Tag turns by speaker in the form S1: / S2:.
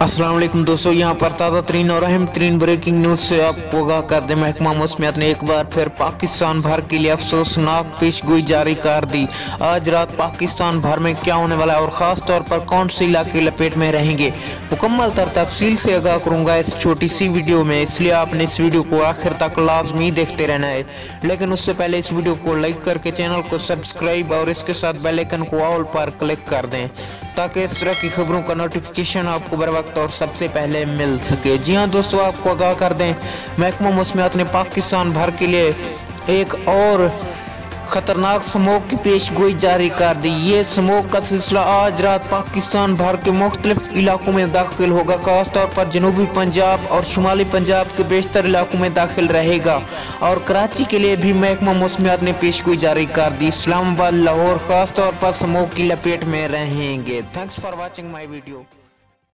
S1: असलम दोस्तों, यहाँ पर ताज़ा तरीन और अहम तरीन ब्रेकिंग न्यूज़ से आपको आगाह कर दे। महकमा मौसमियात ने एक बार फिर पाकिस्तान भर के लिए अफसोसनाक पेश गोई जारी कर दी। आज रात पाकिस्तान भर में क्या होने वाला है और ख़ास तौर पर कौन से इलाके लपेट में रहेंगे? मुकम्मल तर तफसील से आगाह करूँगा इस छोटी सी वीडियो में, इसलिए आपने इस वीडियो को आखिर तक लाजमी देखते रहना है। लेकिन उससे पहले इस वीडियो को लाइक करके चैनल को सब्सक्राइब और इसके साथ बेलाइकन को ऑल पर क्लिक कर दें। ताकि इस तरह की खबरों का नोटिफिकेशन आपको बर वक्त और सबसे पहले मिल सके। जी हाँ दोस्तों, आपको आगाह कर दें, महकमा मौसमियात ने पाकिस्तान भर के लिए एक और खतरनाक स्मोक की पेश गोई जारी कर दी। ये स्मोक का सिलसिला आज रात पाकिस्तान भर के मुख्तलिफ़ इलाकों में दाखिल होगा, खासतौर पर जनूबी पंजाब और शुमाली पंजाब के बेशतर इलाकों में दाखिल रहेगा। और कराची के लिए भी महकमा मौसमियात ने पेश गोई जारी कर दी। इस्लामाबाद, लाहौर, खासतौर पर स्मोक की लपेट में रहेंगे। Thanks for watching my video